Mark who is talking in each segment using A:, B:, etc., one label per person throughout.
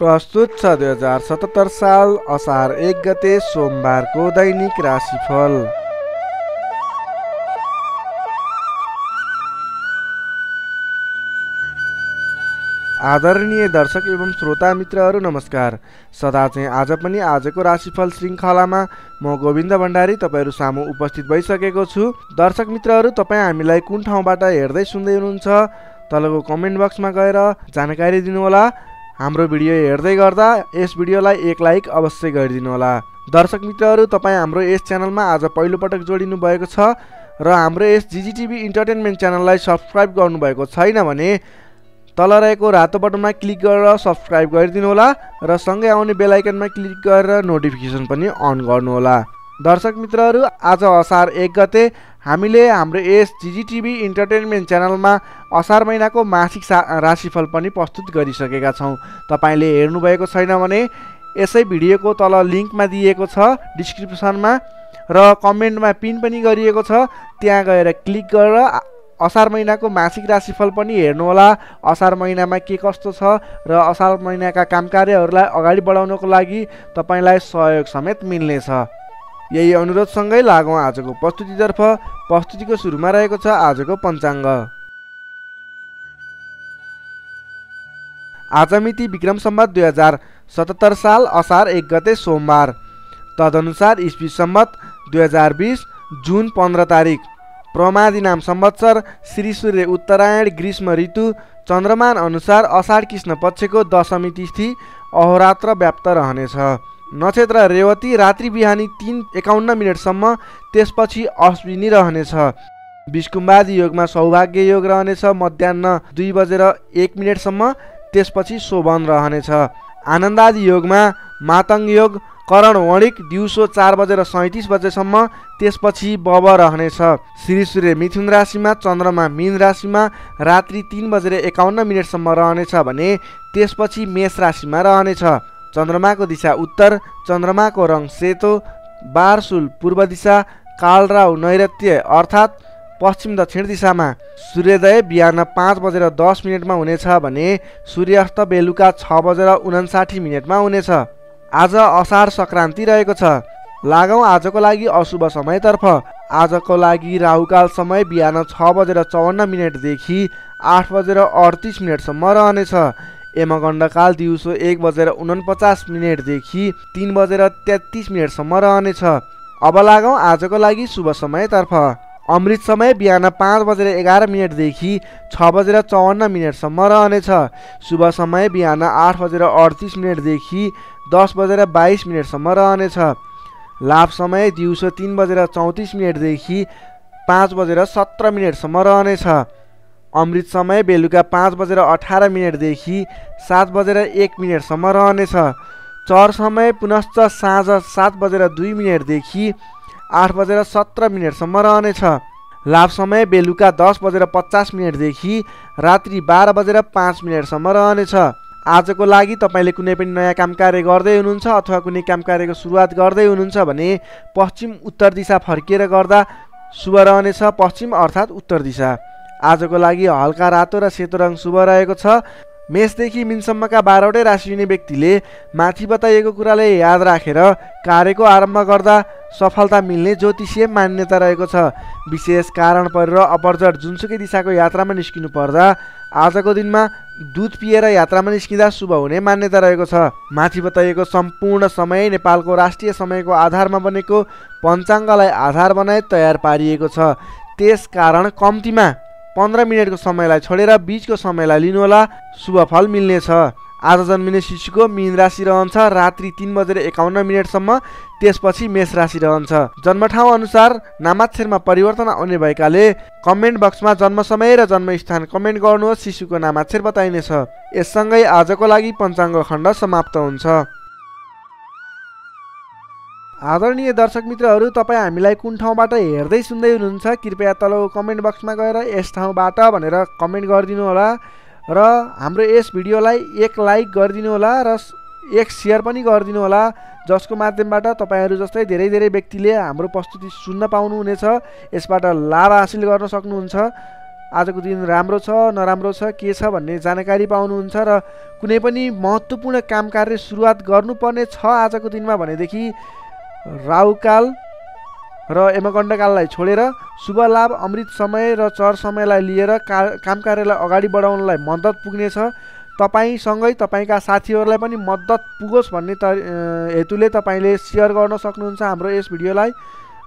A: प्रस्तुत छ दुई हजार सतहत्तर साल असार एक गते सोमबारको दैनिक राशिफल। आदरणीय दर्शक एवं श्रोता मित्रहरू नमस्कार। सदा चाहिँ आज पनि आजको राशिफल श्रृङ्खलामा म गोविन्द भण्डारी तपाईँहरू सामु उपस्थित भइसकेको छु। दर्शक मित्रहरू तपाईँ हामीलाई कुन ठाउँबाट हेर्दै सुन्दै हुनुहुन्छ तलको कमेन्ट बक्समा गएर जानकारी दिनुहोला। हाम्रो भिडियो हेर्दै गर्दा यस भिडियोलाई एक लाइक अवश्य गरिदिनु होला। दर्शक मित्रहरू तपाईँ हाम्रो यस च्यानलमा आज पहिलोपटक जोडिनु भएको छ र हाम्रो यस जिजिटिभी इन्टरटेनमेन्ट च्यानललाई सब्सक्राइब गर्नुभएको छैन भने तल रहेको रातो बटनमा क्लिक गरेर सब्सक्राइब गरिदिनु होला र सँगै आउने बेलायकनमा क्लिक गरेर नोटिफिकेसन पनि अन गर्नुहोला दर्शक मित्रहरू आज असार एक गते हामीले हाम्रो यस जिजिटिभी इन्टरटेनमेन्ट च्यानलमा असार महिनाको मासिक सा राशिफल पनि प्रस्तुत गरिसकेका छौँ। तपाईँले हेर्नुभएको छैन भने यसै भिडियोको तल लिङ्कमा दिएको छ डिस्क्रिप्सनमा र कमेन्टमा पिन पनि गरिएको छ। त्यहाँ गएर क्लिक गरेर असार महिनाको मासिक राशिफल पनि हेर्नुहोला। असार महिनामा के कस्तो छ र असार महिनाका काम कार्यहरूलाई अगाडि बढाउनको लागि तपाईँलाई सहयोग समेत मिल्नेछ। यही अनुरोधसँगै लागौँ आजको प्रस्तुतितर्फ। प्रस्तुतिको सुरुमा रहेको छ आजको पञ्चाङ्ग। आज मिति विक्रम सम्बत दुई हजार सतहत्तर साल असार एक गते सोमबार। तदनुसार इस्वी सम्बत दुई हजार बिस जुन पन्ध्र तारिक। प्रमादी नाम सम्वत्सर श्री सूर्य उत्तरायण ग्रीष्म ऋतु चन्द्रमान अनुसार असाढ कृष्ण पक्षको दशमी तिथि अहोरात्र व्याप्त रहनेछ। नक्षत्र रेवती रात्रि बिहानी तिन एकाउन्न मिनटसम्म त्यसपछि अश्विनी रहनेछ। विष्कुम्बादी योगमा सौभाग्य योग रहनेछ। मध्याह दुई बजेर एक मिनटसम्म त्यसपछि शोभन रहनेछ। आनन्दादी योगमा मातङ योग करण वणिक दिउँसो चार बजेर सैँतिस बजेसम्म त्यसपछि बब रहनेछ। श्री सूर्य मिथुन राशिमा चन्द्रमा मिन राशिमा रात्रि तिन बजेर एकाउन्न मिनटसम्म रहनेछ भने त्यसपछि मेष राशिमा रहनेछ। चन्द्रमाको दिशा उत्तर चन्द्रमाको रङ सेतो बारसुल पूर्व दिशा कालराउ नैऋत्य अर्थात् पश्चिम दक्षिण दिशामा। सूर्योदय बिहान पाँच बजेर दस मिनटमा हुनेछ भने सूर्यास्त बेलुका छ बजेर उनासाठी मिनटमा हुनेछ। आज असार सङ्क्रान्ति रहेको छ। लागौँ आजको लागि अशुभ समयतर्फ। आजको लागि राहुकाल समय बिहान छ बजेर चौवन्न मिनटदेखि आठ बजेर अडतिस मिनटसम्म रहनेछ। यमगण्डकाल दिउँसो एक बजेर उनपचास मिनटदेखि तिन बजेर तेत्तिस मिनटसम्म रहनेछ। अब लागौँ आजको लागि शुभ समयतर्फ। अमृत समय बिहान पाँच बजेर एघार मिनटदेखि छ बजेर चौवन्न मिनटसम्म रहनेछ। शुभ समय बिहान आठ बजेर अडतिस मिनटदेखि दस बजेर बाइस मिनटसम्म रहनेछ। लाभ समय दिउँसो तिन बजेर चौतिस मिनटदेखि पाँच बजेर सत्र मिनटसम्म रहनेछ। अमृत समय बेलुका पाँच बजेर अठार मिनटदेखि सात बजेर एक मिनटसम्म रहनेछ। चर समय पुनश्च साँझ सात बजेर दुई मिनटदेखि आठ बजेर सत्र मिनटसम्म रहनेछ। लाभ समय बेलुका दस बजेर पचास मिनटदेखि रात्रि बाह्र बजेर पाँच मिनटसम्म रहनेछ। आजको लागि तपाईँले कुनै पनि नयाँ काम कार्य गर्दै हुनुहुन्छ अथवा कुनै काम कार्यको सुरुवात गर्दै हुनुहुन्छ भने पश्चिम उत्तर दिशा फर्किएर गर्दा शुभ रहनेछ। पश्चिम अर्थात् उत्तर दिशा। आजको लागि हल्का रातो र सेतो रङ शुभ रहेको छ। मेषदेखि मिनसम्मका बाह्रवटै राशि हुने व्यक्तिले माथि बताइएको कुरालाई याद राखेर कार्यको आरम्भ गर्दा सफलता मिल्ने ज्योतिषीय मान्यता रहेको छ। विशेष कारण परेर अपरजट जुनसुकै दिशाको यात्रामा निस्किनु पर्दा आजको दिनमा दुध पिएर यात्रामा निस्किँदा शुभ हुने मान्यता रहेको छ। माथि बताइएको सम्पूर्ण समय नेपालको राष्ट्रिय समयको आधारमा बनेको पञ्चाङ्गलाई आधार बनाई तयार पारिएको छ। त्यस कारण कम्तीमा पन्ध्र मिनटको समयलाई छोडेर बिचको समयलाई लिनुहोला। शुभ फल मिल्नेछ। आज जन्मिने शिशुको मीन राशि रहन्छ। रात्रि तिन बजेर एकाउन्न मिनटसम्म त्यसपछि मेष राशि रहन्छ। जन्मठाउँ अनुसार नामाक्षरमा परिवर्तन आउने भएकाले कमेन्ट बक्समा जन्म समय र जन्मस्थान कमेन्ट गर्नुहोस्। शिशुको नामाक्षर बताइनेछ। यससँगै आजको लागि पञ्चाङ्ग खण्ड समाप्त हुन्छ। आदरणीय दर्शक मित्रहरू तपाईँ हामीलाई कुन ठाउँबाट हेर्दै सुन्दै हुनुहुन्छ कृपया तल कमेन्ट बक्समा गएर यस ठाउँबाट भनेर कमेन्ट गरिदिनु होला र हाम्रो यस भिडियोलाई एक लाइक गरिदिनु होला र एक सेयर पनि गरिदिनु होला जसको माध्यमबाट तपाईँहरू जस्तै धेरै धेरै व्यक्तिले हाम्रो प्रस्तुति सुन्न पाउनुहुनेछ यसबाट लाभ हासिल गर्न सक्नुहुन्छ। आजको दिन राम्रो छ नराम्रो छ के छ भन्ने जानकारी पाउनुहुन्छ र कुनै पनि महत्त्वपूर्ण काम कार्य सुरुवात गर्नुपर्ने छ आजको दिनमा भनेदेखि राहुकाल र यमकण्डकाललाई छोडेर शुभ लाभ अमृत समय र चर समयलाई लिएर का काम कार्यलाई अगाडि बढाउनलाई मद्दत पुग्नेछ। तपाईँसँगै तपाईँका साथीहरूलाई पनि मद्दत पुगोस् भन्ने त हेतुले तपाईँले सेयर गर्न सक्नुहुन्छ हाम्रो यस भिडियोलाई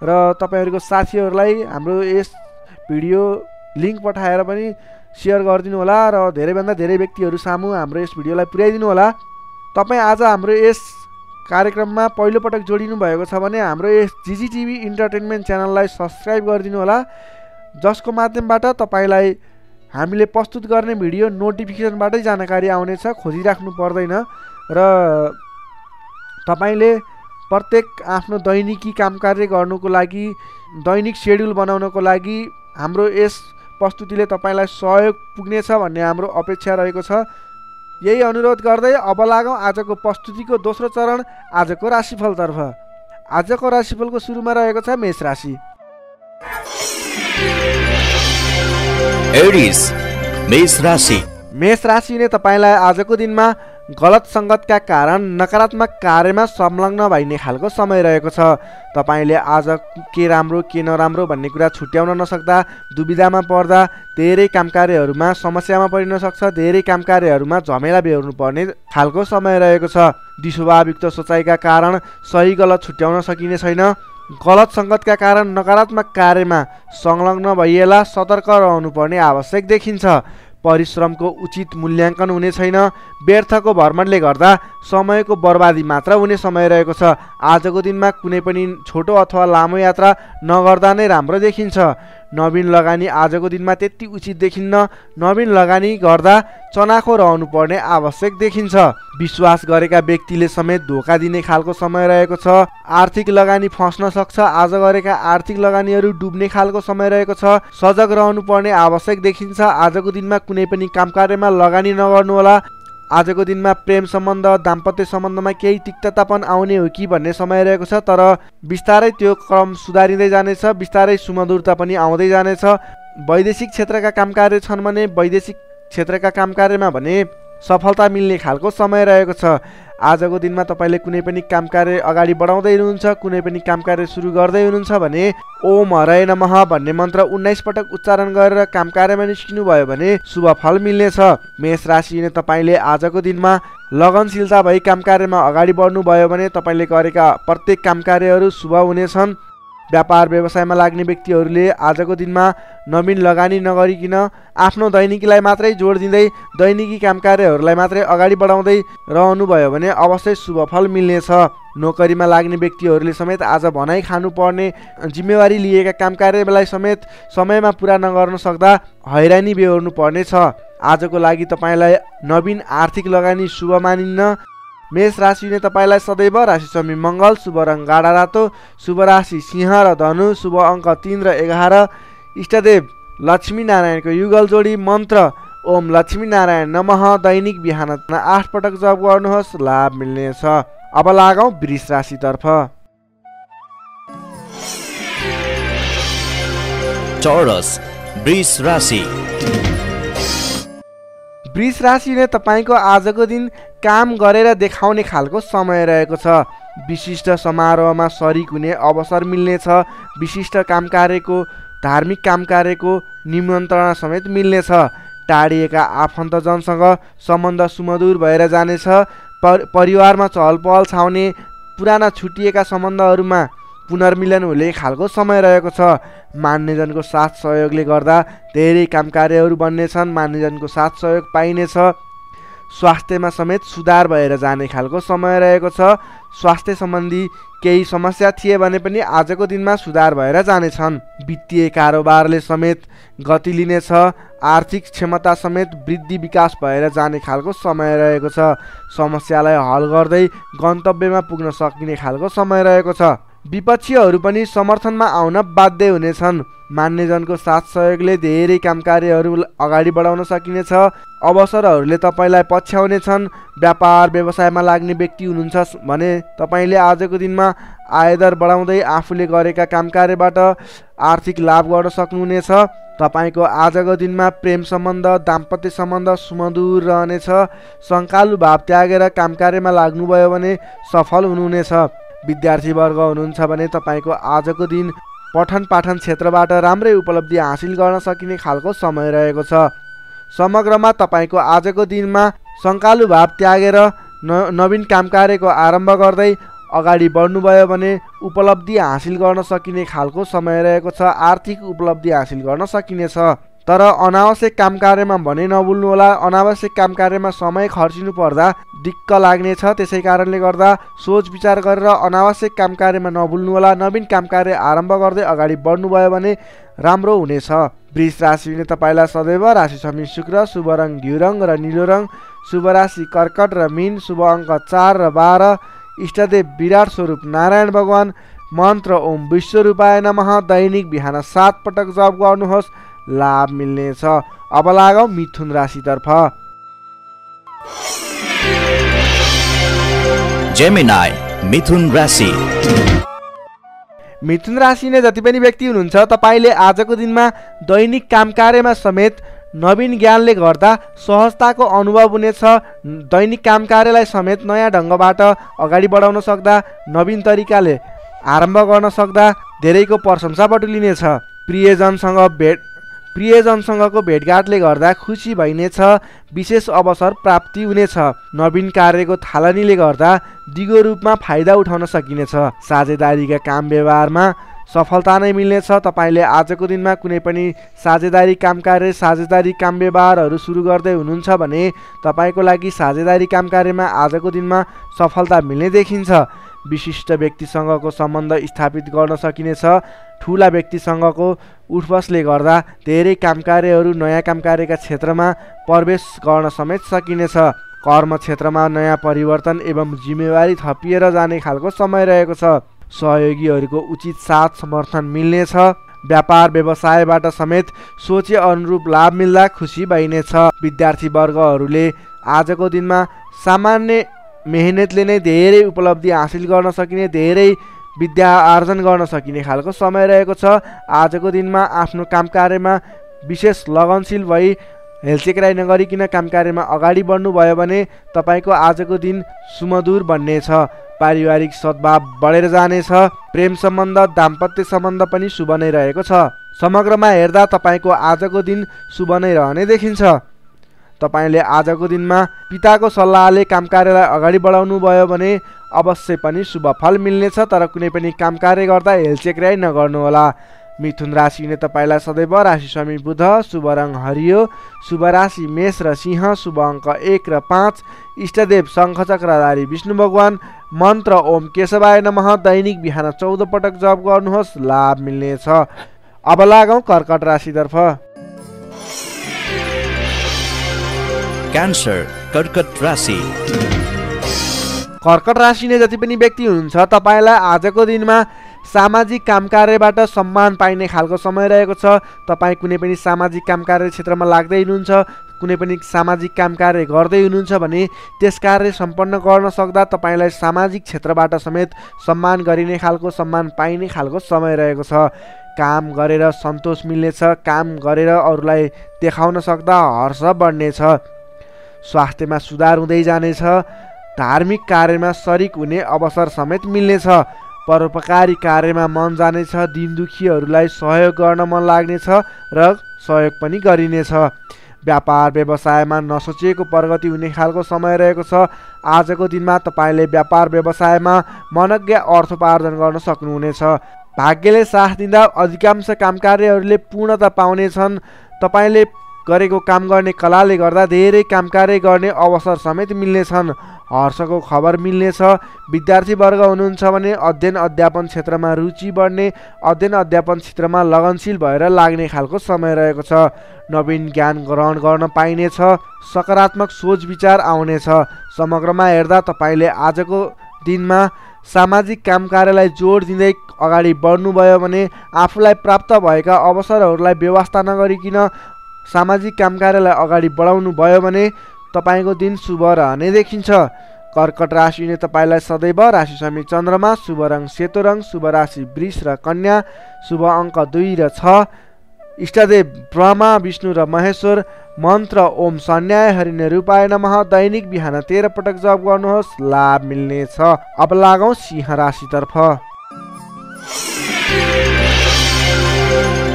A: र तपाईँहरूको साथीहरूलाई हाम्रो यस भिडियो लिङ्क पठाएर पनि सेयर गरिदिनु होला र धेरैभन्दा धेरै व्यक्तिहरू सामु हाम्रो यस भिडियोलाई पुर्याइदिनु होला तपाईँ आज हाम्रो यस कार्यक्रममा पहिलोपटक जोडिनु भएको छ भने हाम्रो यस जिजिटिभी इन्टरटेनमेन्ट च्यानललाई सब्सक्राइब गरिदिनु होला जसको माध्यमबाट तपाईँलाई हामीले प्रस्तुत गर्ने भिडियो नोटिफिकेसनबाटै जानकारी आउनेछ खोजिराख्नु पर्दैन र तपाईँले प्रत्येक आफ्नो दैनिकी काम कार्य गर्नुको लागि दैनिक सेड्युल बनाउनको लागि हाम्रो यस प्रस्तुतिले तपाईँलाई सहयोग पुग्नेछ भन्ने हाम्रो अपेक्षा रहेको छ। यही अनुरोध गर्दै अब लागौँ आजको प्रस्तुतिको दोस्रो चरण आजको राशिफलतर्फ। आजको राशिफलको सुरुमा रहेको छ मेष राशि।
B: मेष राशि।
A: मेष राशिले तपाईँलाई आजको दिनमा गलत सङ्गतका कारण नकारात्मक कार्यमा संलग्न भइने खालको समय रहेको छ। तपाईँले आज के राम्रो के नराम्रो भन्ने कुरा छुट्याउन नसक्दा दुविधामा पर्दा धेरै काम कार्यहरूमा समस्यामा परिन सक्छ धेरै काम कार्यहरूमा झमेला बेहोर्नु पर्ने खालको समय रहेको छ। दिशोभावयुक्त सोचाइका कारण सही गलत छुट्याउन सकिने छैन। गलत सङ्गतका कारण नकारात्मक कार्यमा संलग्न भइएला सतर्क रहनुपर्ने आवश्यक देखिन्छ। परिश्रमको उचित मूल्याङ्कन हुने छैन। व्यर्थको भ्रमणले गर्दा समयको बर्बादी मात्र हुने समय रहेको छ। आजको दिनमा कुनै पनि छोटो अथवा लामो यात्रा नगर्दा नै राम्रो देखिन्छ। नवीन लगानी आजको दिनमा त्यति उचित देखिन्न। नवीन लगानी गर्दा चनाखो रहनुपर्ने आवश्यक देखिन्छ। विश्वास गरेका व्यक्तिले समेत धोका दिने खालको समय रहेको छ। आर्थिक लगानी फस्न सक्छ। आज गरेका आर्थिक लगानीहरू डुब्ने खालको समय रहेको छ। सजग रहनुपर्ने आवश्यक देखिन्छ। आजको दिनमा कुनै पनि काम कार्यमा लगानी नगर्नुहोला। आजको दिनमा प्रेम सम्बन्ध दाम्पत्य सम्बन्धमा केही तिक्ततापन आउने हो कि भन्ने समय रहेको छ तर बिस्तारै त्यो क्रम सुधारिँदै जानेछ बिस्तारै सुमधुरता पनि आउँदै जानेछ। वैदेशिक क्षेत्रका काम कार्य छन् भने वैदेशिक क्षेत्रका काम कार्यमा भने सफलता मिल्ने खालको समय रहेको छ। आजको दिनमा तपाईँले कुनै पनि काम कार्य अगाडि बढाउँदै हुनुहुन्छ कुनै पनि काम कार्य सुरु गर्दै हुनुहुन्छ भने ओम हरय नमः भन्ने मन्त्र उन्नाइस पटक उच्चारण गरेर काम कार्यमा निस्किनु भयो भने शुभ फल मिल्नेछ। मेष राशि नै तपाईँले आजको दिनमा लगनशीलता भई काम कार्यमा अगाडि बढ्नुभयो भने तपाईँले गरेका प्रत्येक काम कार्यहरू शुभ हुनेछन्। व्यापार व्यवसायमा लाग्ने व्यक्तिहरूले आजको दिनमा नवीन लगानी नगरिकन आफ्नो दैनिकीलाई मात्रै जोड दिँदै दैनिकी काम कार्यहरूलाई मात्रै अगाडि बढाउँदै रहनुभयो भने अवश्य शुभ फल मिल्नेछ। नोकरीमा लाग्ने व्यक्तिहरूले समेत आज भनाइ खानुपर्ने जिम्मेवारी लिएका काम कार्यलाई समेत समयमा पुरा नगर्न सक्दा हैरानी बेहोर्नु पर्नेछ आजको लागि तपाईँलाई नवीन आर्थिक लगानी शुभ मानिन्न। मेष राशिले तपाईँलाई सदैव राशि स्वामी मङ्गल शुभ रङ गाडा रातो शुभ राशि सिंह र धनु शुभ अङ्क तिन र एघार इष्टदेव लक्ष्मी नारायणको युगल जोडी मन्त्र ओम लक्ष्मी नारायण नमः दैनिक बिहान आठ पटक जप गर्नुहोस् लाभ मिल्नेछ। अब लागौँ वृष राशितर्फ।
B: चौरस वृष राशि।
A: वृष राशिले तपाईँको आजको दिन काम गरेर देखाउने खालको समय रहेको छ। विशिष्ट समारोहमा सरिक हुने अवसर मिल्नेछ। विशिष्ट काम कार्यको धार्मिक काम कार्यको निमन्त्रणा समेत मिल्नेछ। टाढिएका आफन्तजनसँग सम्बन्ध सुमधुर भएर जानेछ। पर परिवारमा चहल पहल छाउने पुराना छुटिएका सम्बन्धहरूमा पुनर्मिलन हुने खालको समय रहेको छ। मान्यजनको साथ सहयोगले गर्दा धेरै काम कार्यहरू बन्नेछन्। मान्यजनको साथ सहयोग पाइनेछ। स्वास्थ्यमा समेत सुधार भएर जाने खालको समय रहेको छ। स्वास्थ्य सम्बन्धी केही समस्या थिए भने पनि आजको दिनमा सुधार भएर जानेछन्। वित्तीय कारोबारले समेत गति लिनेछ। आर्थिक क्षमता समेत वृद्धि विकास भएर जाने खालको समय रहेको छ। समस्यालाई हल गर्दै गन्तव्यमा पुग्न सकिने खालको समय रहेको छ। विपक्षीहरू पनि समर्थनमा आउन बाध्य हुनेछन्। मान्यजनको साथ सहयोगले धेरै काम कार्यहरू अगाडि बढाउन सकिनेछ। अवसरहरूले तपाईँलाई पछ्याउनेछन्। व्यापार व्यवसायमा लाग्ने व्यक्ति हुनुहुन्छ भने तपाईँले आजको दिनमा आयदर बढाउँदै आफूले गरेका काम कार्यबाट आर्थिक लाभ गर्न सक्नुहुनेछ। तपाईँको आजको दिनमा प्रेम सम्बन्ध दाम्पत्य सम्बन्ध सुमधुर रहनेछ। सङ्कालु भाव त्यागेर काम कार्यमा लाग्नुभयो भने सफल हुनुहुनेछ। विद्यार्थीवर्ग हुनुहुन्छ भने तपाईँको आजको दिन पठन पाठन क्षेत्रबाट राम्रै उपलब्धि हासिल गर्न सकिने खालको समय रहेको छ। समग्रमा तपाईँको आजको दिनमा सङ्कालु भाव त्यागेर न नवीन काम कार्यको आरम्भ गर्दै अगाडि बढ्नुभयो भने उपलब्धि हासिल गर्न सकिने खालको समय रहेको छ आर्थिक उपलब्धि हासिल गर्न सकिनेछ। तर अनावश्यक काम कार्यमा भने नभुल्नुहोला अनावश्यक काम कार्यमा समय खर्चिनु पर्दा दिक्क लाग्नेछ। त्यसै कारणले गर्दा सोच विचार गरेर अनावश्यक काम कार्यमा नभुल्नुहोला नवीन काम कार्य आरम्भ गर्दै अगाडि बढ्नुभयो भने राम्रो हुनेछ। वृष राशिले तपाईँलाई सदैव राशि समी शुक्र शुभ रङ घिउ रङ र निलो रङ शुभ राशि कर्कट र मिन शुभ अङ्क चार र बाह्र। इष्टदेव विराट स्वरूप नारायण भगवान्। मन्त्र ओम विश्व रूपाय नमः। दैनिक बिहान सात पटक जप गर्नुहोस्। लाभ मिल्नेछ। अब लागौँ मिथुन राशितर्फ।
B: मिथुन राशि।
A: मिथुन राशिले जति पनि व्यक्ति हुनुहुन्छ तपाईँले आजको दिनमा दैनिक काम कार्यमा समेत नवीन ज्ञानले गर्दा सहजताको अनुभव हुनेछ। दैनिक काम कार्यलाई समेत नयाँ ढङ्गबाट अगाडि बढाउन सक्दा नवीन तरिकाले आरम्भ गर्न सक्दा धेरैको प्रशंसा बटुलिनेछ। प्रियजनसँग भेट प्रियजनसँगको भेटघाटले गर्दा खुसी भइनेछ विशेष अवसर प्राप्ति हुनेछ। नवीन कार्यको थालनीले गर्दा दिगो रूपमा फाइदा उठाउन सकिनेछ। साझेदारीका काम व्यवहारमा सफलता नै मिल्नेछ। तपाईँले आजको दिनमा कुनै पनि साझेदारी काम कार्य साझेदारी काम व्यवहारहरू सुरु गर्दै हुनुहुन्छ भने तपाईँको लागि साझेदारी काम कार्यमा आजको दिनमा सफलता मिल्ने देखिन्छ। विशिष्ट व्यक्तिसँगको सम्बन्ध स्थापित गर्न सकिनेछ। ठुला व्यक्तिसँगको उठबसले गर्दा धेरै काम कार्यहरू नयाँ काम कार्यका क्षेत्रमा प्रवेश गर्न समेत सकिनेछ। कर्म क्षेत्रमा नयाँ परिवर्तन एवं जिम्मेवारी थपिएर जाने खालको समय रहेको छ। सहयोगीहरूको उचित साथ समर्थन मिल्नेछ। व्यापार व्यवसायबाट समेत सोचे अनुरूप लाभ मिल्दा खुसी भइनेछ। विद्यार्थी वर्गहरूले आजको दिनमा सामान्य मेहनतले नै धेरै उपलब्धि हासिल गर्न सकिने धेरै विद्या आर्जन गर्न सकिने खालको समय रहेको छ। आजको दिनमा आफ्नो काम कार्यमा विशेष लगनशील भई हेलचेक्राइ नगरिकन काम कार्यमा अगाडि बढ्नुभयो भने तपाईँको आजको दिन सुमधुर बन्नेछ। पारिवारिक सद्भाव बढेर जानेछ। प्रेम सम्बन्ध दाम्पत्य सम्बन्ध पनि शुभ नै रहेको छ। समग्रमा हेर्दा तपाईँको आजको दिन शुभ नै रहने देखिन्छ। तपाईँले आजको दिनमा पिताको सल्लाहले काम कार्यलाई अगाडि बढाउनु भयो भने अवश्य पनि शुभ फल मिल्नेछ तर कुनै पनि काम कार्य गर्दा हेलचेक्राइ नगर्नुहोला। मिथुन राशिले तपाईँलाई सदैव राशि स्वामी बुध शुभ रङ हरियो शुभ राशि मेष र सिंह शुभ अङ्क एक र पाँच इष्टदेव शङ्खचक्रधारी विष्णु भगवान् मन्त्र ओम केशवाय नमः दैनिक बिहान चौध पटक जप गर्नुहोस् लाभ मिल्नेछ। अब लागौँ कर्कट राशितर्फ।
B: क्यान्सर कर्कट राशि।
A: कर्कट राशिले जति पनि व्यक्ति हुनुहुन्छ तपाईँलाई आजको दिनमा सामाजिक काम कार्यबाट सम्मान पाइने खालको समय रहेको छ। तपाईँ कुनै पनि सामाजिक काम कार्य क्षेत्रमा लाग्दै हुनुहुन्छ कुनै पनि सामाजिक काम कार्य गर्दै हुनुहुन्छ भने त्यस कार्य सम्पन्न गर्न सक्दा तपाईँलाई सामाजिक क्षेत्रबाट समेत सम्मान गरिने खालको सम्मान पाइने खालको समय रहेको छ। काम गरेर सन्तोष मिल्नेछ काम गरेर अरूलाई देखाउन सक्दा हर्ष बढ्नेछ। स्वास्थ्यमा सुधार हुँदै जानेछ धार्मिक कार्यमा सरिक हुने अवसर समेत मिल्नेछ परोपकारी कार्यमा मन जानेछ दिन दुखीहरूलाई सहयोग गर्न मन लाग्नेछ र सहयोग पनि गरिनेछ। व्यापार व्यवसायमा नसोचिएको प्रगति हुने खालको समय रहेको छ। आजको दिनमा तपाईँले व्यापार व्यवसायमा मनज्ञ अर्थोपार्जन गर्न सक्नुहुनेछ। भाग्यले साथ दिँदा अधिकांश काम कार्यहरूले पूर्णता पाउनेछन्। तपाईँले गरेको काम गर्ने कलाले गर्दा धेरै काम कार्य गर्ने अवसर समेत मिल्नेछन्। हर्षको खबर मिल्नेछ। विद्यार्थी वर्ग हुनुहुन्छ भने अध्ययन अध्यापन क्षेत्रमा रुचि बढ्ने अध्ययन अध्यापन क्षेत्रमा लगनशील भएर लाग्ने खालको समय रहेको छ। नवीन ज्ञान ग्रहण गर्न पाइनेछ। सकारात्मक सोच विचार आउनेछ। समग्रमा हेर्दा तपाईँले आजको दिनमा सामाजिक काम कार्यलाई जोड दिँदै अगाडि बढ्नुभयो भने आफूलाई प्राप्त भएका अवसरहरूलाई व्यवस्था नगरिकन सामाजिक काम कार्यलाई अगाडि बढाउनु भयो भने तपाईँको दिन शुभ रहने देखिन्छ। कर्कट राशिले तपाईँलाई सदैव राशि स्वामी चन्द्रमा शुभ रङ सेतो रङ शुभ राशि वृष र कन्या शुभ अङ्क दुई र छ। इष्टदेव ब्रह्मा विष्णु र महेश्वर मन्त्र ओम सन्याय हरिने रूपाय नमः दैनिक बिहान तेह्र पटक जप गर्नुहोस् लाभ मिल्नेछ। अब लागौँ सिंह राशितर्फ।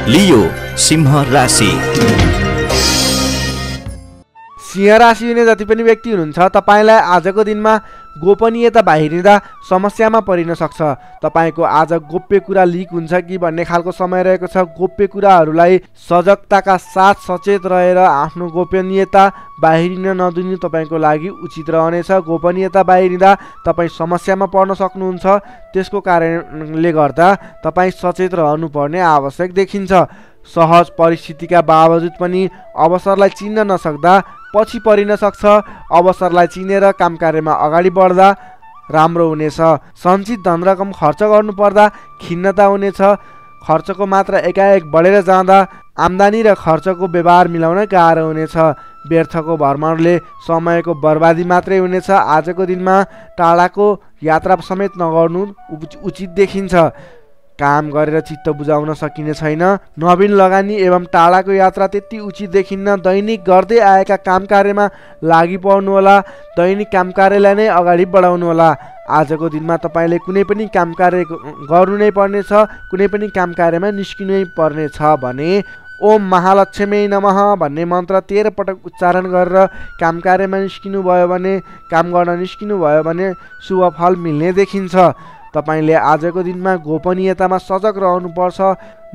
B: लियो सिंह राशि
A: सिंह राशि हुने जति पनि व्यक्ति हुनुहुन्छ तपाईँलाई आजको दिनमा गोपनीयता बाहिरिँदा समस्यामा परिन सक्छ तपाईँको आज गोप्य कुरा लिक हुन्छ कि भन्ने खालको समय रहेको छ गोप्य कुराहरूलाई सजगताका साथ सचेत रहेर आफ्नो गोपनीयता बाहिरिन नदिनु तपाईँको लागि उचित रहनेछ गोपनीयता बाहिरिँदा तपाईँ समस्यामा पर्न सक्नुहुन्छ त्यसको कारणले गर्दा तपाईँ सचेत रहनुपर्ने आवश्यक देखिन्छ सहज परिस्थितिका बावजुद पनि अवसरलाई चिन्न नसक्दा पछि परिन सक्छ। अवसरलाई चिनेर काम कार्यमा अगाडि बढ्दा राम्रो हुनेछ। सञ्चित धन रकम खर्च गर्नुपर्दा खिन्नता हुनेछ। खर्चको मात्रा एकाएक बढेर जाँदा आम्दानी र खर्चको व्यवहार मिलाउन गाह्रो हुनेछ। व्यर्थको भ्रमणले समयको बर्बादी मात्रै हुनेछ। आजको दिनमा टाढाको यात्रा समेत नगर्नु उचित देखिन्छ। काम गरेर चित्त बुझाउन सकिने छैन। नवीन लगानी एवं टाढाको यात्रा त्यति उचित देखिन्न। दैनिक गर्दै आएका काम कार्यमा लागि पर्नुहोला दैनिक काम कार्यलाई नै अगाडि बढाउनुहोला आजको दिनमा तपाईँले कुनै पनि काम कार्य गर्नु नै पर्नेछ कुनै पनि काम कार्यमा निस्किनै पर्नेछ भने ओम महालक्ष्मी नमः भन्ने मन्त्र तेह्र पटक उच्चारण गरेर काम कार्यमा निस्किनु भयो भने काम गर्न निस्किनु भयो भने शुभ फल मिल्ने देखिन्छ। तपाईँले आजको दिनमा गोपनीयतामा सजग रहनुपर्छ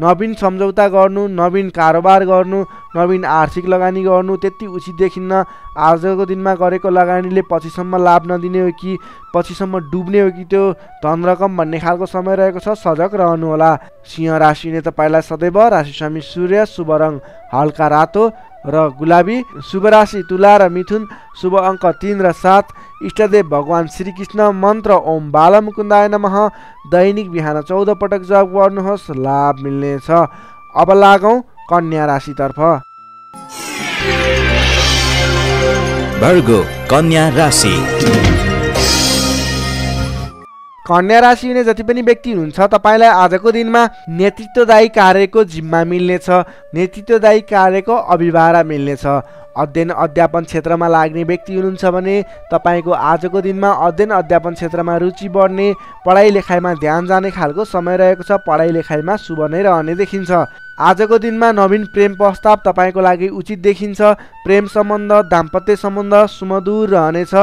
A: नवीन सम्झौता गर्नु नवीन कारोबार गर्नु नवीन आर्थिक लगानी गर्नु त्यति उचित देखिन्न। आजको दिनमा गरेको लगानीले पछिसम्म लाभ नदिने हो कि पछिसम्म डुब्ने हो कि त्यो धन रकम भन्ने खालको समय रहेको छ सजग रहनुहोला। सिंह राशिले तपाईँलाई सदैव राशि स्वामी सूर्य शुभ रङ। हल्का रातो र गुलाबी शुभ राशि तुला र मिथुन शुभ अङ्क तिन र सात। इष्टदेव भगवान् श्रीकृष्ण मन्त्र ओम बालमुकुन्दाय नमः। दैनिक बिहान चौध पटक जप गर्नुहोस् लाभ मिल्नेछ। अब लागौँ कन्या राशितर्फ।
B: कन्या राशि।
A: कन्या राशि हुने जति पनि व्यक्ति हुनुहुन्छ तपाईँलाई आजको दिनमा नेतृत्वदायी कार्यको जिम्मा मिल्नेछ नेतृत्वदायी कार्यको अभिभारा मिल्नेछ। अध्ययन अध्यापन क्षेत्रमा लाग्ने व्यक्ति हुनुहुन्छ भने तपाईँको आजको दिनमा अध्ययन अध्यापन क्षेत्रमा रुचि बढ्ने पढाइ लेखाइमा ध्यान जाने खालको समय रहेको छ पढाइ लेखाइमा शुभ नै रहने देखिन्छ। आजको दिनमा नवीन प्रेम प्रस्ताव तपाईँको लागि उचित देखिन्छ। प्रेम सम्बन्ध दाम्पत्य सम्बन्ध सुमधुर रहनेछ।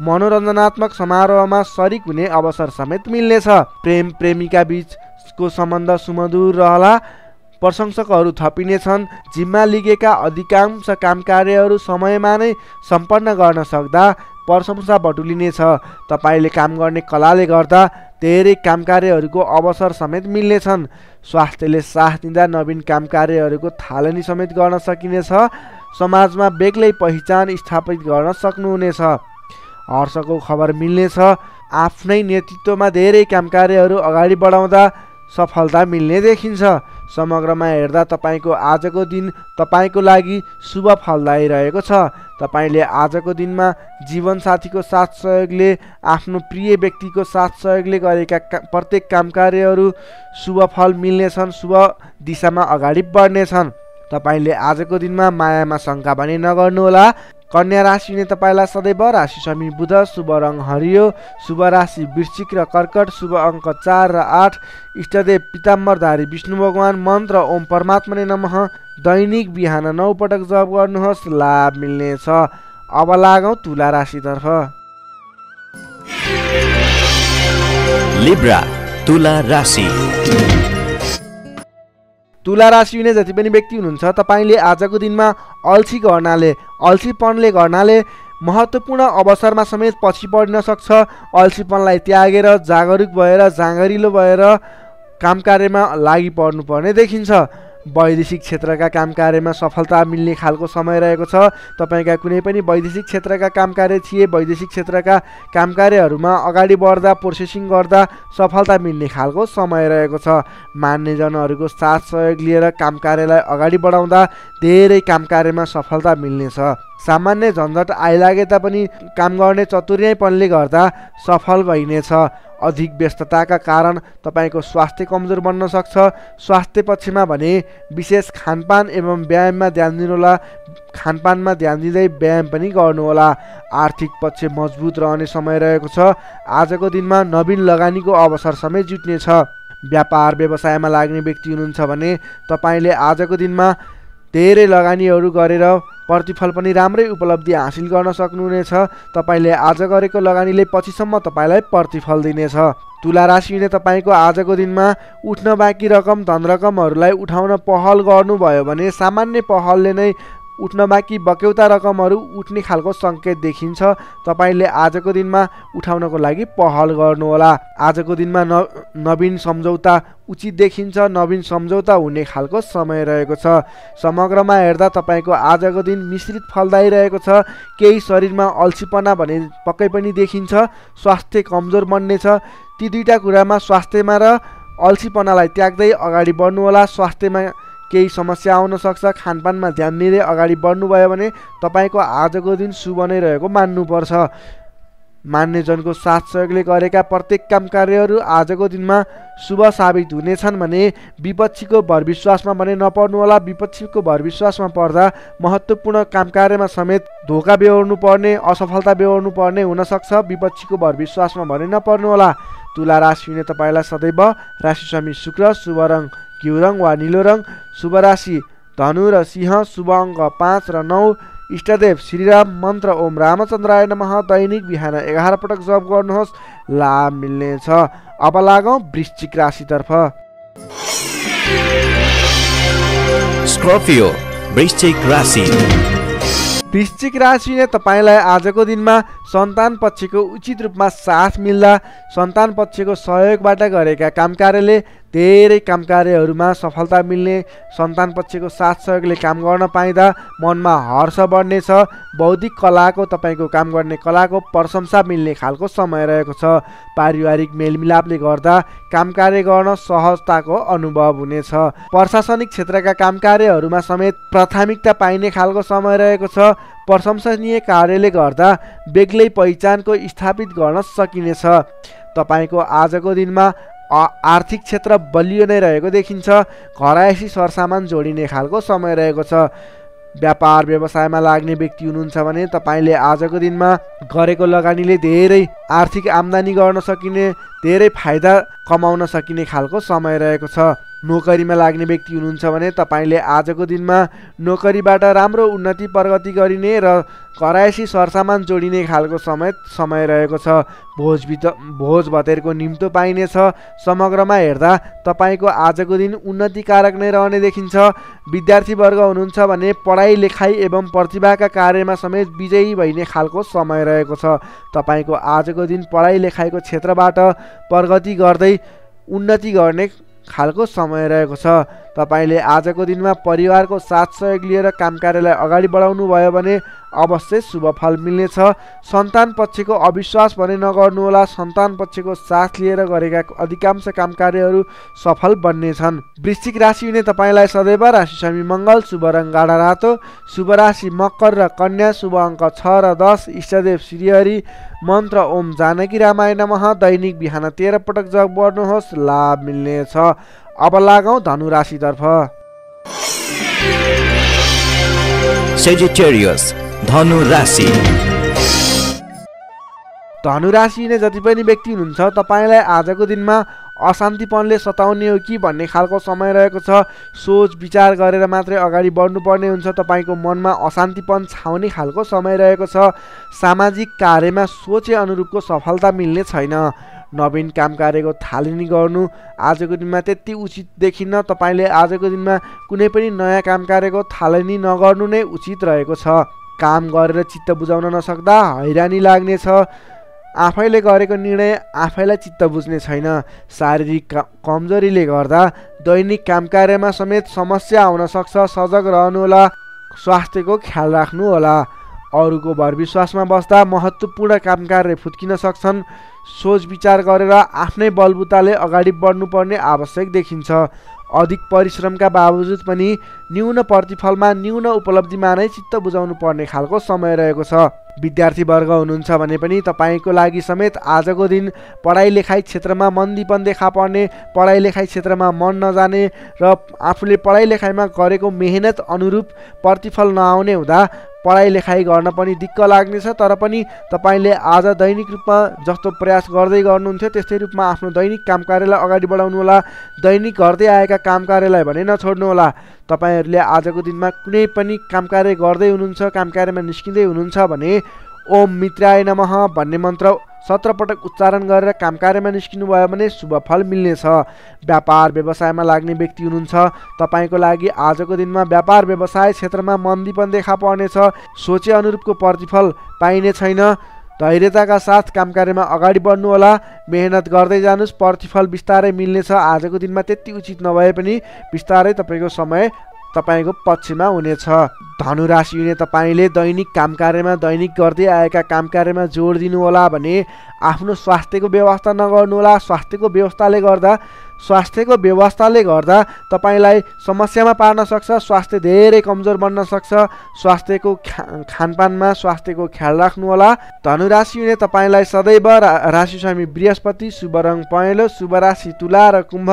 A: मनोरञ्जनात्मक समारोहमा सरिक हुने अवसर समेत मिल्नेछ। प्रेम प्रेमिका बिचको सम्बन्ध सुमधुर रहला। प्रशंसकहरू थपिनेछन् जिम्मा लिगेका अधिकांश काम कार्यहरू समयमा नै सम्पन्न गर्न सक्दा प्रशंसा बटुलिनेछ। तपाईँले काम गर्ने कलाले गर्दा धेरै काम कार्यहरूको अवसर समेत मिल्नेछन्। स्वास्थ्यले साथ दिँदा नवीन काम कार्यहरूको थालनी समेत गर्न सकिनेछ। समाजमा बेग्लै पहिचान स्थापित गर्न सक्नुहुनेछ। हर्षको खबर मिल्नेछ। आफ्नै नेतृत्वमा धेरै काम कार्यहरू अगाडि बढाउँदा सफलता मिल्ने देखिन्छ। समग्रमा हेर्दा तपाईँको आजको दिन तपाईँको लागि शुभ फलदायी रहेको छ। तपाईँले आजको दिनमा जीवनसाथीको साथ सहयोगले आफ्नो प्रिय व्यक्तिको साथ सहयोगले गरेका का, प्रत्येक काम कार्यहरू शुभ फल मिल्नेछन् शुभ दिशामा अगाडि बढ्नेछन्। तपाईँले आजको दिनमा मायामा शङ्का भने नगर्नुहोला। कन्या राशिले तपाईँलाई सदैव राशि स्वामी बुध शुभ रङ हरियो। शुभ राशि वृश्चिक र कर्कट शुभ अङ्क चार र आठ। इष्टदेव पिताम्बरधारी विष्णु भगवान् मन्त्र ओम परमात्मा नमः। दैनिक बिहान नौ पटक जप गर्नुहोस् लाभ मिल्नेछ। अब लागौँ तुला राशितर्फ।
B: लिब्रा तुला राशि।
A: तुला राशि हुने जति पनि व्यक्ति हुनुहुन्छ तपाईँले आजको दिनमा अल्छी गर्नाले अल्छीपनले गर्नाले महत्त्वपूर्ण अवसरमा समेत पछि पर्न सक्छ। अल्छीपनलाई त्यागेर जागरुक भएर जाँगरिलो भएर काम कार्यमा लागि पर्नुपर्ने देखिन्छ। वैदेशिक क्षेत्रका काम कार्यमा सफलता मिल्ने खालको समय रहेको छ। तपाईँका कुनै पनि वैदेशिक क्षेत्रका काम कार्य थिए वैदेशिक क्षेत्रका काम कार्यहरूमा अगाडि बढ्दा प्रोसेसिङ गर्दा सफलता मिल्ने खालको समय रहेको छ। मान्यजनहरूको साथ सहयोग लिएर काम कार्यलाई अगाडि बढाउँदा धेरै काम कार्यमा सफलता मिल्नेछ। सामान्य झन्झट आइलागे तापनि काम गर्ने चतुर्याइपनले गर्दा सफल भइनेछ। अधिक व्यस्तताका कारण तपाईँको स्वास्थ्य कमजोर बन्न सक्छ। स्वास्थ्य पक्षमा भने विशेष खानपान एवं व्यायाममा ध्यान दिनुहोला। खानपानमा ध्यान दिँदै व्यायाम पनि गर्नुहोला। आर्थिक पक्ष मजबुत रहने समय रहेको छ। आजको दिनमा नवीन लगानीको अवसर समेत जुट्नेछ। व्यापार व्यवसायमा लाग्ने व्यक्ति हुनुहुन्छ भने तपाईँले आजको दिनमा धेरै लगानीहरू गरेर प्रतिफल पनि राम्रै उपलब्धि हासिल गर्न सक्नुहुनेछ। तपाईँले आज गरेको लगानीले पछिसम्म तपाईँलाई प्रतिफल दिनेछ। तुला राशिले तपाईँको आजको दिनमा उठ्न बाँकी रकम धन रकमहरूलाई उठाउन पहल गर्नुभयो भने सामान्य पहलले नै उठ्न बाँकी बक्यौता रकमहरू उठ्ने खालको सङ्केत देखिन्छ। तपाईँले आजको दिनमा उठाउनको लागि पहल गर्नुहोला। आजको दिनमा न नवीन सम्झौता उचित देखिन्छ नवीन सम्झौता हुने खालको समय रहेको छ। समग्रमा हेर्दा तपाईँको आजको दिन मिश्रित फलदायी रहेको छ। केही शरीरमा अल्छीपना भने पक्कै पनि देखिन्छ। स्वास्थ्य कमजोर बन्नेछ। ती दुईवटा कुरामा स्वास्थ्यमा र अल्छीपनालाई त्याग्दै अगाडि बढ्नुहोला। स्वास्थ्यमा केही समस्या आउन सक्छ। खानपानमा ध्यान दिँदै अगाडि बढ्नुभयो भने तपाईँको आजको दिन शुभ नै रहेको मान्नुपर्छ। मान्यजनको साथ सहयोगले गरेका प्रत्येक काम कार्यहरू आजको दिनमा शुभ साबित हुनेछन् भने विपक्षीको भरविश्वासमा भने नपर्नुहोला। विपक्षीको भरविश्वासमा पर्दा महत्त्वपूर्ण काम कार्यमा समेत धोका बेहोर्नु पर्ने असफलता बेहोर्नु पर्ने हुनसक्छ। विपक्षीको भरविश्वासमा भने नपर्नुहोला। तुला राशि हुने तपाईँलाई सदैव राशि स्वामी शुक्र शुभ रङ। घिउ रङ वा निलो रङ शुभ राशि धनु र सिंह शुभ अङ्क पाँच र नौ इष्टदेव श्रीराम मन्त्र ओम रामचन्द्राय नमः दैनिक बिहान एघार पटक जप गर्नुहोस्। लाभ मिल्नेछ। अब लागौँ वृश्चिक राशितर्फ।
B: स्कर्पियो वृश्चिक राशि।
A: वृश्चिक राशिले तपाईँलाई आजको दिनमा सन्तान पक्षको उचित रूपमा साथ मिल्दा सन्तान पक्षको सहयोगबाट गरेका काम कार्यले धेरै काम कार्यहरूमा सफलता मिल्ने सन्तान पक्षको साथ सहयोगले काम गर्न पाइँदा मनमा हर्ष बढ्नेछ। बौद्धिक कलाको तपाईँको काम गर्ने कलाको प्रशंसा मिल्ने खालको समय रहेको छ। पारिवारिक मेलमिलापले गर्दा काम कार्य गर्न सहजताको अनुभव हुनेछ। प्रशासनिक क्षेत्रका काम कार्यहरूमा समेत प्राथमिकता पाइने खालको समय रहेको छ। प्रशंसनीय कार्यले गर्दा बेग्लै पहिचानको स्थापित गर्न सकिनेछ। तपाईँको आजको दिनमा आर्थिक क्षेत्र बलियो नै रहेको देखिन्छ। घरायसी सरसामान जोडिने खालको समय रहेको छ। व्यापार व्यवसायमा लाग्ने व्यक्ति हुनुहुन्छ भने तपाईँले आजको दिनमा गरेको लगानीले धेरै आर्थिक आम्दानी गर्न सकिने धेरै फाइदा कमाउन सकिने खालको समय रहेको छ। नोकरीमा लाग्ने व्यक्ति हुनुहुन्छ भने तपाईँले आजको दिनमा नोकरीबाट राम्रो उन्नति प्रगति गरिने र करायसी सरसामान जोडिने खालको समय समय रहेको छ। भोज भोज भतेरको निम्तो पाइनेछ समग्रमा हेर्दा तपाईँको आजको दिन उन्नतिकारक नै रहने देखिन्छ। विद्यार्थीवर्ग हुनुहुन्छ भने पढाइ लेखाइ एवं प्रतिभाका कार्यमा समेत विजयी भइने खालको समय रहेको छ। तपाईँको आजको दिन पढाइ लेखाइको क्षेत्रबाट प्रगति गर्दै उन्नति गर्ने खालको समय रहेको छ। तपाईँले आजको दिनमा परिवारको साथ सहयोग लिएर काम कार्यलाई अगाडि बढाउनु भयो भने अवश्य शुभ फल मिल्नेछ। सन्तान पक्षको अविश्वास भने नगर्नुहोला। सन्तान पक्षको साथ लिएर गरेका अधिकांश काम कार्यहरू सफल बन्नेछन्। वृश्चिक राशि हुने तपाईँलाई सदैव राशि स्वामी मङ्गल शुभ रङ गाडा रातो शुभ राशि मकर र कन्या शुभ अङ्क छ र दस इष्टदेव श्रीहरि मन्त्र ओम जानकी रामायण नमः दैनिक बिहान तेह्र पटक जग बढ्नुहोस् लाभ मिल्नेछ। अब लागौँ धनु राशितर्फ
B: सेजिटेरियस धनु राशि
A: धनु राशि नै जति पनि व्यक्ति हुनुहुन्छ तपाईँलाई आजको दिनमा अशान्तिपनले सताउने हो कि भन्ने खालको समय रहेको छ। सोच विचार गरेर मात्रै अगाडि बढ्नुपर्ने हुन्छ। तपाईँको मनमा अशान्तिपन छाउने खालको समय रहेको छ। सामाजिक कार्यमा सोचे अनुरूपको सफलता मिल्ने छैन। नवीन काम कार्यको थालनी गर्नु आजको दिनमा त्यति उचित देखिन्न तपाईँले आजको दिनमा कुनै पनि नयाँ काम कार्यको थालनी नगर्नु नै उचित रहेको छ। काम गरेर चित्त बुझाउन नसक्दा हैरानी लाग्नेछ। आफैले गरेको निर्णय आफैलाई चित्त बुझ्ने छैन। शारीरिक कमजोरीले गर्दा दैनिक काम कार्यमा समेत समस्या आउन सक्छ। सजग रहनुहोला। स्वास्थ्यको ख्याल राख्नुहोला। अरूको भर विश्वासमा बस्दा महत्त्वपूर्ण काम कार्य फुत्किन सक्छन्। सोच विचार गरेर आफ्नै बलबुताले अगाडि बढ्नुपर्ने आवश्यक देखिन्छ। अधिक परिश्रमका बावजुद पनि न्यून प्रतिफलमा न्यून उपलब्धिमा नै चित्त बुझाउनु पर्ने खालको समय रहेको छ। विद्यार्थीवर्ग हुनुहुन्छ भने पनि तपाईँको लागि समेत आजको दिन पढाइ लेखाइ क्षेत्रमा मन्दीपन देखा पर्ने पढाइ लेखाइ क्षेत्रमा मन नजाने र आफूले पढाइ लेखाइमा गरेको मेहनत अनुरूप प्रतिफल नआउने हुँदा पढाइ लेखाइ गर्न पनि दिक्क लाग्नेछ। तर पनि तपाईँले आज दैनिक रूपमा जस्तो प्रयास गर्दै गर्नुहुन्थ्यो त्यस्तै रूपमा आफ्नो दैनिक काम कार्यलाई अगाडि बढाउनुहोला दैनिक गर्दै आएका काम कार्यलाई भने नछोड्नुहोला तपाईँहरूले आजको दिनमा कुनै पनि काम कार्य गर्दै हुनुहुन्छ काम कार्यमा निस्किँदै हुनुहुन्छ भने ओम मित्राय नमः भन्ने मन्त्र सत्र पटक उच्चारण गरेर काम कार्यमा निस्किनु भयो भने शुभ फल मिल्नेछ। व्यापार व्यवसायमा लाग्ने व्यक्ति हुनुहुन्छ तपाईँको लागि आजको दिनमा व्यापार व्यवसाय क्षेत्रमा मन्दीपन देखा पर्नेछ। सोचे अनुरूपको प्रतिफल पाइने छैन। धैर्यताका साथ काम कार्यमा अगाडि बढ्नुहोला। मेहनत गर्दै जानुहोस्। प्रतिफल बिस्तारै मिल्नेछ। आजको दिनमा त्यति उचित नभए पनि बिस्तारै तपाईँको समय तपाईँको पक्षमा हुनेछ। धनुराशि हुने तपाईँले दैनिक काम कार्यमा दैनिक गर्दै आएका काम कार्यमा जोड दिनुहोला भने आफ्नो स्वास्थ्यको व्यवस्था नगर्नुहोला। स्वास्थ्यको व्यवस्थाले गर्दा स्वास्थ्यको व्यवस्थाले गर्दा तपाईँलाई समस्यामा पार्न सक्छ स्वास्थ्य धेरै कमजोर बन्न सक्छ। स्वास्थ्यको खा खानपानमा स्वास्थ्यको ख्याल राख्नुहोला। धनुराशि हुने तपाईँलाई सदैव रा राशि स्वामी बृहस्पति शुभ रङ पहेँलो शुभ राशि तुला र कुम्भ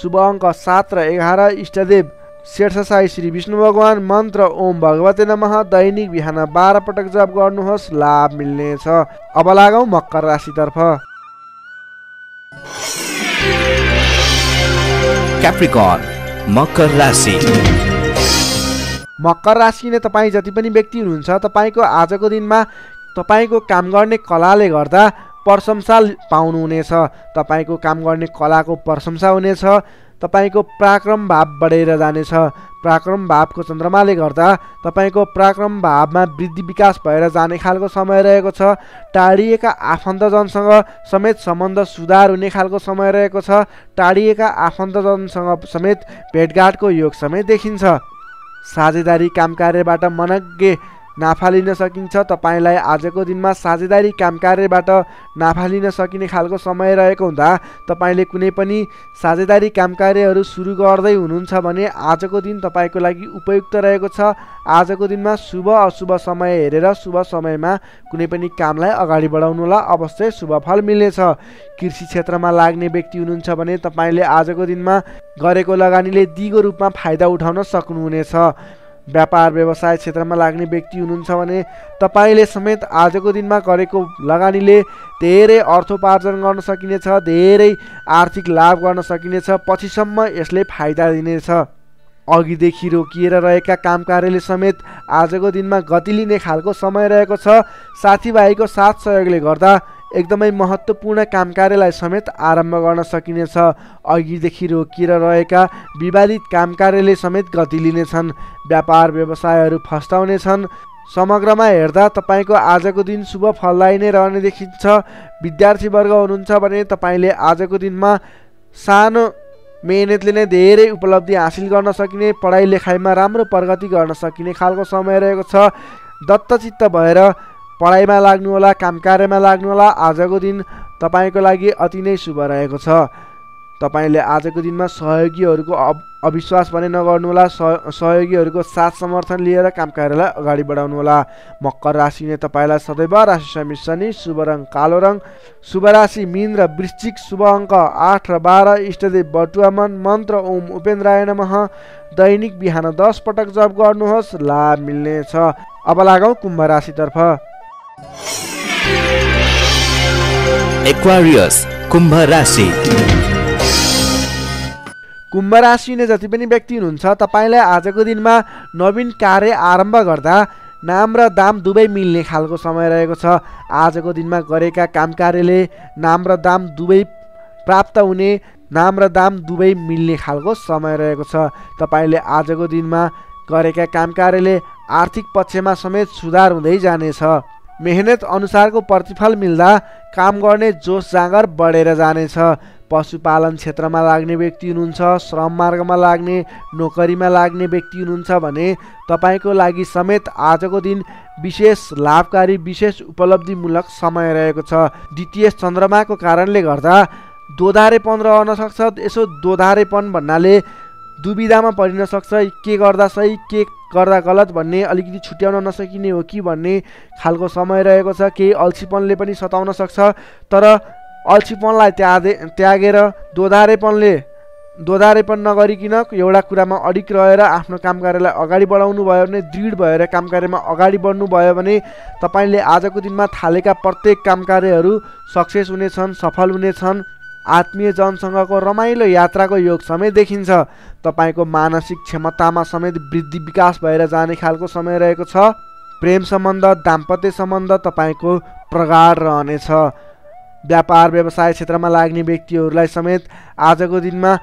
A: शुभ अङ्क सात र एघार इष्टदेव शेष साई श्री विष्णु भगवान मन्त्र ओम भगवते नमः दैनिक बिहान बाह्र पटक जप गर्नुहोस् लाभ मिल्नेछ। अब लागौँ मकर राशितर्फ।
B: Capricorn, मकर राशि।
A: मकर राशि नै तपाईँ जति पनि व्यक्ति हुनुहुन्छ तपाईँको आजको दिनमा तपाईँको काम गर्ने कलाले गर्दा प्रशंसा पाउनुहुनेछ। तपाईँको काम गर्ने कलाको प्रशंसा हुनेछ। तपाईँको पराक्रम भाव बढेर जानेछ। पराक्रम भावको चन्द्रमाले गर्दा तपाईँको पराक्रम भावमा वृद्धि विकास भएर जाने खालको समय रहेको छ। टाढिएका आफन्तजनसँग समेत सम्बन्ध सुधार हुने खालको समय रहेको छ। टाढिएका आफन्तजनसँग समेत भेटघाटको योग समेत देखिन्छ। साझेदारी काम कार्यबाट मनज्ञ नाफा लिन सकिन्छ। तपाईँलाई आजको दिनमा साझेदारी काम कार्यबाट नाफा लिन सकिने खालको समय रहेको हुँदा तपाईँले कुनै पनि साझेदारी काम कार्यहरू सुरु गर्दै हुनुहुन्छ भने आजको दिन तपाईँको लागि उपयुक्त रहेको छ। आजको दिनमा शुभ अशुभ समय हेरेर शुभ समयमा कुनै पनि कामलाई अगाडि बढाउनुहोला अवश्य शुभ फल मिल्नेछ। कृषि क्षेत्रमा लाग्ने व्यक्ति हुनुहुन्छ भने तपाईँले आजको दिनमा गरेको लगानीले दिगो रूपमा फाइदा उठाउन सक्नुहुनेछ। व्यापार व्यवसाय क्षेत्रमा लाग्ने व्यक्ति हुनुहुन्छ भने तपाईँले समेत आजको दिनमा गरेको लगानीले धेरै अर्थोपार्जन गर्न सकिनेछ धेरै आर्थिक लाभ गर्न सकिनेछ पछिसम्म यसले फाइदा दिनेछ अघिदेखि रोकिएर रहेका काम कार्यले समेत आजको दिनमा गति लिने खालको समय रहेको छ। साथीभाइको साथ सहयोगले गर्दा एकदमै महत्त्वपूर्ण काम कार्यलाई समेत आरम्भ गर्न सकिनेछ। अघिदेखि रोकिएर रहेका विवादित काम कार्यले समेत गति लिनेछन्। व्यापार व्यवसायहरू फस्टाउनेछन्। समग्रमा हेर्दा तपाईँको आजको दिन शुभ फलदायी नै रहने देखिन्छ। विद्यार्थीवर्ग हुनुहुन्छ भने तपाईँले आजको दिनमा सानो मेहनतले नै धेरै उपलब्धि हासिल गर्न सकिने पढाइ लेखाइमा राम्रो प्रगति गर्न सकिने खालको समय रहेको छ। दत्तचित्त भएर पढाइमा लाग्नुहोला काम कार्यमा लाग्नुहोला आजको दिन तपाईँको लागि अति नै शुभ रहेको छ। तपाईँले आजको दिनमा सहयोगीहरूको अविश्वास भने नगर्नुहोला सहयोगीहरूको साथ समर्थन लिएर काम कार्यलाई अगाडि बढाउनुहोला। मकर राशि नै तपाईँलाई सदैव राशि स्वामी शनि शुभ रङ कालो रङ शुभ राशि मिन र वृश्चिक शुभ अङ्क आठ र बाह्र इष्टदेव बटुवामन मन्त्र ओम उपेन्द्राय नमः दैनिक बिहान दस पटक जप गर्नुहोस् लाभ मिल्नेछ। अब लागौँ कुम्भ राशितर्फ।
B: एक्वारियस कुम्भ राशि
A: कुम्भ राशि नै जति पनि व्यक्ति हुनुहुन्छ तपाईँलाई आजको दिनमा नवीन कार्य आरम्भ गर्दा नाम र दाम दुवै मिल्ने खालको समय रहेको छ। आजको दिनमा गरेका काम कार्यले नाम र दाम दुवै प्राप्त हुने नाम र दाम दुवै मिल्ने खालको समय रहेको छ। तपाईँले आजको दिनमा गरेका काम कार्यले आर्थिक पक्षमा समेत सुधार हुँदै जानेछ। मेहनत अनुसारको प्रतिफल मिल्दा काम गर्ने जोस जाँगर बढेर जानेछ। पशुपालन क्षेत्रमा लाग्ने व्यक्ति हुनुहुन्छ श्रम मार्गमा लाग्ने नोकरीमा लाग्ने व्यक्ति हुनुहुन्छ भने तपाईँको लागि समेत आजको दिन विशेष लाभकारी विशेष उपलब्धिमूलक समय रहेको छ। द्वितीय चन्द्रमाको कारणले गर्दा दोधारेपन रहन सक्छ यसो दोधारेपन भन्नाले दुविधामा परिन सक्छ के गर्दा सही के गर्दा गलत भन्ने अलिकति छुट्याउन नसकिने हो कि भन्ने खालको समय रहेको छ। केही अल्छीपनले पनि सताउन सक्छ तर अल्छीपनलाई त्यागे त्यागेर दोधारेपनले दोधारेपन नगरिकन एउटा कुरामा अडिक रहेर आफ्नो काम कार्यलाई अगाडि बढाउनु भयो भने दृढ भएर काम कार्यमा अगाडि बढ्नु भयो भने तपाईँले आजको दिनमा थालेका प्रत्येक काम कार्यहरू सक्सेस हुनेछन् सफल हुनेछन्। आत्मीय जनसँगको रमाइलो यात्राको योग समेत देखिन्छ। तपाईँको मानसिक क्षमतामा समेत वृद्धि विकास भएर जाने खालको समय रहेको छ। प्रेम सम्बन्ध दाम्पत्य सम्बन्ध तपाईँको प्रगाढ रहनेछ। व्यापार व्यवसाय क्षेत्रमा लाग्ने व्यक्तिहरूलाई समेत आजको दिनमा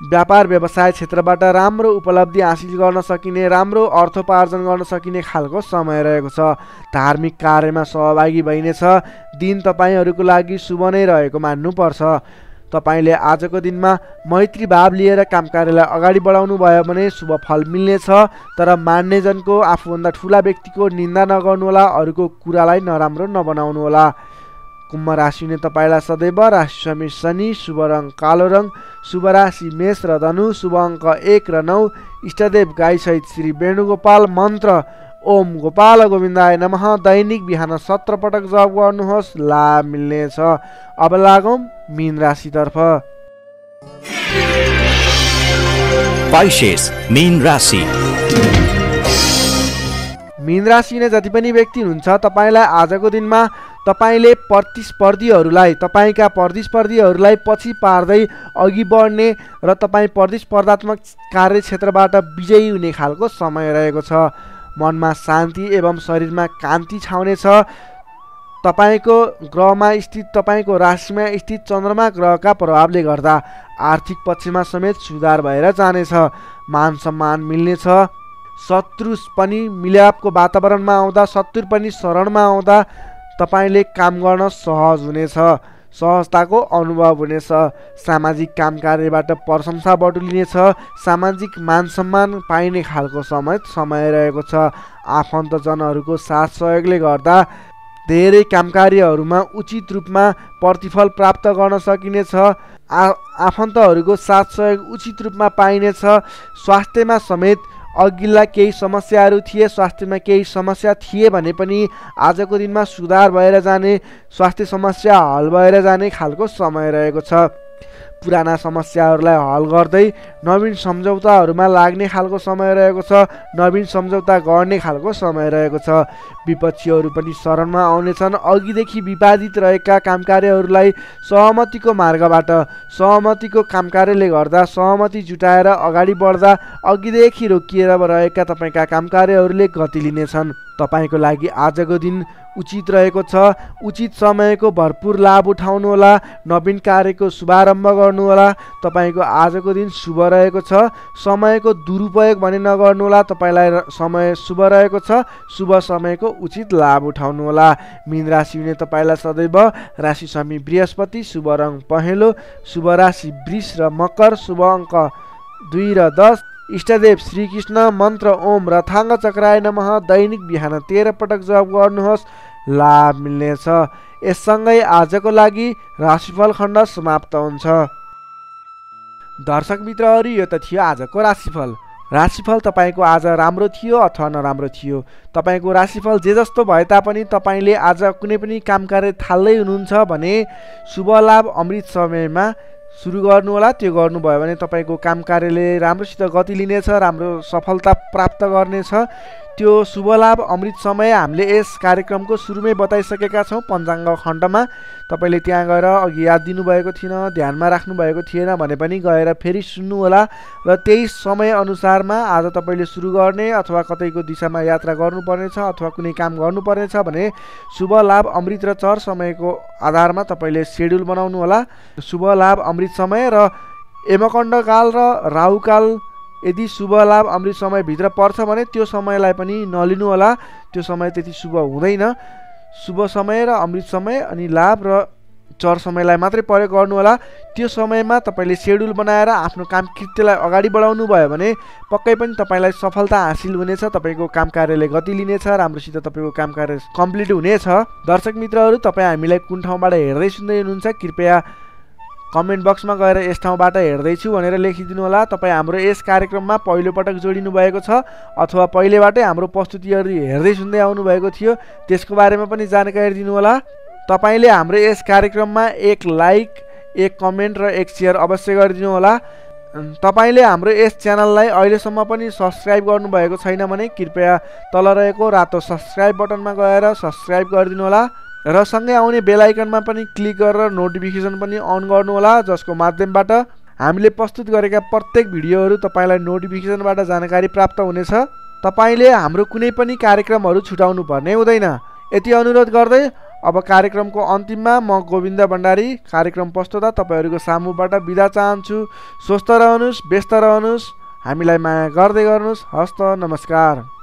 A: व्यापार व्यवसाय क्षेत्रबाट राम्रो उपलब्धि हासिल गर्न सकिने राम्रो अर्थोपार्जन गर्न सकिने खालको समय रहेको छ। धार्मिक कार्यमा सहभागी भइनेछ। दिन तपाईँहरूको लागि शुभ नै रहेको मान्नुपर्छ। तपाईँले आजको दिनमा मैत्री भाव लिएर काम कार्यलाई अगाडि बढाउनु भयो भने शुभ फल मिल्नेछ। तर मान्नेजनको आफूभन्दा ठुला व्यक्तिको निन्दा नगर्नुहोला अरूको कुरालाई नराम्रो नबनाउनुहोला। कुम्भ राशिले तपाईँलाई सदैव राशि शनि शुभ रङ कालो रङ शुभ राशि मेष र धनु शुभ अङ्क एक र नौ। इष्टदेव गाईसहित श्री वेणुगोपाल मन्त्र। ओम गोपाल गोविन्दाय नमः। दैनिक बिहान सत्र पटक जप गर्नुहोस्। लाभ मिल्नेछ। अब लागौँ मिन राशितर्फ।
B: Pisces, Mean Rashi.
A: मीन राशिले जति पनि व्यक्ति हुनुहुन्छ तपाईँलाई आजको दिनमा तपाईँले प्रतिस्पर्धीहरूलाई तपाईँका प्रतिस्पर्धीहरूलाई पछि पार्दै अघि बढ्ने र तपाईँ प्रतिस्पर्धात्मक कार्यक्षेत्रबाट विजयी हुने खालको समय रहेको छ। मनमा शान्ति एवं शरीरमा कान्ति छाउनेछ तपाईँको ग्रहमा स्थित तपाईँको राशिमा स्थित चन्द्रमा ग्रहका प्रभावले गर्दा आर्थिक पक्षमा समेत सुधार भएर जानेछ। मान सम्मान मिल्नेछ शत्रु पनि मिलापको वातावरणमा आउँदा शत्रु पनि शरणमा आउँदा तपाईँले काम गर्न सहज हुनेछ सहजताको अनुभव हुनेछ सामाजिक काम कार्यबाट प्रशंसा बटुलिनेछ सामाजिक मान सम्मान पाइने खालको समय समय रहेको छ। आफन्तजनहरूको साथ सहयोगले गर्दा धेरै काम कार्यहरूमा उचित रूपमा प्रतिफल प्राप्त गर्न सकिनेछ। आ आफन्तहरूको साथ सहयोग उचित रूपमा पाइनेछ। स्वास्थ्यमा समेत अघिल्ला केही समस्याहरू थिए स्वास्थ्यमा केही समस्या थिए भने पनि आजको दिनमा सुधार भएर जाने स्वास्थ्य समस्या हल भएर जाने खालको समय रहेको छ। पुराना समस्याहरूलाई हल गर्दै नवीन सम्झौताहरूमा लाग्ने खालको समय रहेको छ नवीन सम्झौता गर्ने खालको समय रहेको छ। विपक्षीहरू पनि शरणमा आउनेछन्। अघिदेखि विवादित रहेका काम कार्यहरूलाई सहमतिको मार्गबाट सहमतिको काम कार्यले गर्दा सहमति जुटाएर अगाडि बढ्दा अघिदेखि रोकिएर रहेका तपाईँका काम कार्यहरूले गति लिनेछन्। तपाईँको लागि आजको दिन उचित रहेको छ। उचित समयको भरपुर लाभ उठाउनुहोला। नवीन कार्यको शुभारम्भ गर्नुहोला। तपाईँको आजको दिन शुभ रहेको छ। समयको दुरुपयोग भने नगर्नुहोला। तपाईँलाई समय शुभ रहेको छ। शुभ समयको उचित लाभ उठाउनुहोला मिन राशि हुने तपाईँलाई सदैव राशि स्वामी बृहस्पति शुभ रङ पहेँलो शुभ राशि वृष र मकर शुभ अङ्क दुई र दस। इष्टदेव श्रीकृष्ण मन्त्र ओम रथाङ्ग चक्राय नमः। दैनिक बिहान तेह्र पटक जप गर्नुहोस्। लाभ मिल्नेछ। यससँगै आजको लागि राशिफल खण्ड समाप्त हुन्छ। दर्शक मित्रहरू यो त थियो आजको राशिफल। राशिफल तपाईँको आज राम्रो थियो अथवा नराम्रो थियो? तपाईँको राशिफल जे जस्तो भए तापनि तपाईँले आज कुनै पनि काम कार्य थाल्दै हुनुहुन्छ भने शुभ लाभ अमृत समयमा सुरु गर्नुहोला। त्यो गर्नुभयो भने तपाईँको काम कार्यले राम्रोसित गति लिनेछ राम्रो सफलता प्राप्त गर्नेछ। त्यो शुभ लाभ अमृत समय हामीले यस कार्यक्रमको सुरुमै बताइसकेका छौँ। पञ्चाङ्ग खण्डमा तपाईँले त्यहाँ गएर अघि याद दिनुभएको थिएन ध्यानमा राख्नुभएको थिएन भने पनि गएर फेरि सुन्नुहोला र त्यही समयअनुसारमा आज तपाईँले सुरु गर्ने अथवा कतैको दिशामा यात्रा गर्नुपर्नेछ अथवा कुनै काम गर्नुपर्नेछ भने शुभ लाभ अमृत र चर समयको आधारमा तपाईँले सेड्युल बनाउनु होला शुभ लाभ अमृत समय र यमकण्डकाल र राहुकाल यदि शुभ लाभ अमृत समयभित्र पर्छ भने त्यो समयलाई पनि नलिनु होला त्यो समय त्यति शुभ हुँदैन। शुभ समय र अमृत समय अनि लाभ र चर समयलाई मात्रै प्रयोग गर्नुहोला। त्यो समयमा तपाईँले सेड्युल बनाएर आफ्नो काम कृत्यलाई अगाडि बढाउनु भयो भने पक्कै पनि तपाईँलाई सफलता हासिल हुनेछ तपाईँको काम कार्यले गति लिनेछ राम्रोसित तपाईँको काम कार्य कम्प्लिट हुनेछ। दर्शक मित्रहरू तपाईँ हामीलाई कुन ठाउँबाट हेर्दै सुन्दै हुनुहुन्छ कृपया कमेन्ट बक्समा गएर यस ठाउँबाट हेर्दैछु भनेर लेखिदिनु होला। तपाईँ हाम्रो यस कार्यक्रममा पहिलोपटक जोडिनु भएको छ अथवा पहिलेबाटै हाम्रो प्रस्तुतिहरू हेर्दै सुन्दै आउनुभएको थियो त्यसको बारेमा पनि जानकारी दिनुहोला तपाईँले हाम्रो यस कार्यक्रममा एक लाइक एक कमेन्ट र एक सेयर अवश्य गरिदिनु होला। तपाईँले हाम्रो यस च्यानललाई अहिलेसम्म पनि सब्सक्राइब गर्नुभएको छैन भने कृपया तल रहेको रातो सब्सक्राइब बटनमा गएर सब्सक्राइब गरिदिनु होला। र सँगै आउने बेलायकनमा पनि क्लिक गरेर नोटिफिकेसन पनि अन गर्नुहोला जसको माध्यमबाट हामीले प्रस्तुत गरेका प्रत्येक भिडियोहरू तपाईँलाई नोटिफिकेसनबाट जानकारी प्राप्त हुनेछ। तपाईँले हाम्रो कुनै पनि कार्यक्रमहरू छुटाउनु पर्ने हुँदैन। यति अनुरोध गर्दै अब कार्यक्रमको अन्तिममा म गोविन्द भण्डारी कार्यक्रम प्रस्तुता तपाईँहरूको सामुबाट बिदा चाहन्छु। स्वस्थ रहनुहोस् व्यस्त रहनुहोस्। हामीलाई माया गर्दै गर्नुहोस्। हस्त नमस्कार।